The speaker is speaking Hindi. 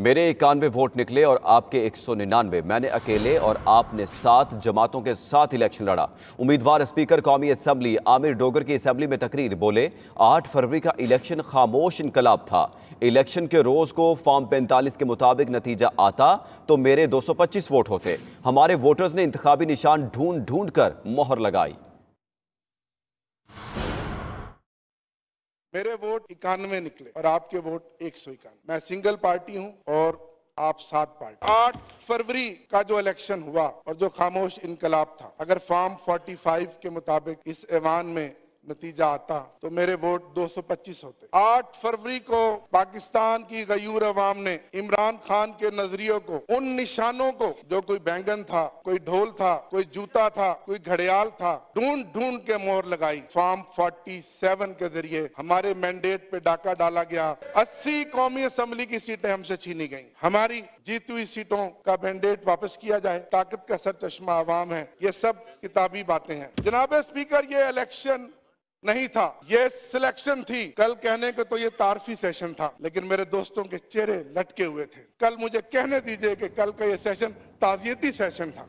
मेरे इक्यानवे वोट निकले और आपके एक सौ निन्यानवे। मैंने अकेले और आपने सात जमातों के साथ इलेक्शन लड़ा। उम्मीदवार, स्पीकर, कौमी असम्बली आमिर डोगर की असम्बली में तकरीर बोले, आठ फरवरी का इलेक्शन खामोश इनकलाब था। इलेक्शन के रोज को फॉर्म पैंतालीस के मुताबिक नतीजा आता तो मेरे 225 वोट होते। हमारे वोटर्स ने इंतबी निशान ढूंढ ढूंढ कर मोहर लगाई। मेरे वोट इक्यानवे निकले और आपके वोट एक सौ इक्यानवे। मैं सिंगल पार्टी हूँ और आप सात पार्टी। आठ फरवरी का जो इलेक्शन हुआ और जो खामोश इनकलाब था, अगर फॉर्म 45 के मुताबिक इस ऐवान में नतीजा आता तो मेरे वोट 225 होते। 8 फरवरी को पाकिस्तान की गयूर अवाम ने इमरान खान के नजरियों को, उन निशानों को, जो कोई बैंगन था, कोई ढोल था, कोई जूता था, कोई घड़ियाल था ढूंढ ढूंढ के मोहर लगाई। फॉर्म 47 के ज़रिए हमारे मैंडेट पे डाका डाला गया। 80 कौमी असम्बली की सीटें हमसे छीनी गई। हमारी जीती हुई सीटों का मैंडेट वापस किया जाए। ताकत का सर चश्मा आवाम है। ये सब किताबी बातें हैं। जनाब स्पीकर, ये इलेक्शन नहीं था। ये सिलेक्शन थी। कल कहने को तो ये तारफी सेशन था, लेकिन मेरे दोस्तों के चेहरे लटके हुए थे। कल मुझे कहने दीजिए कि कल का ये सेशन ताजियती सेशन था।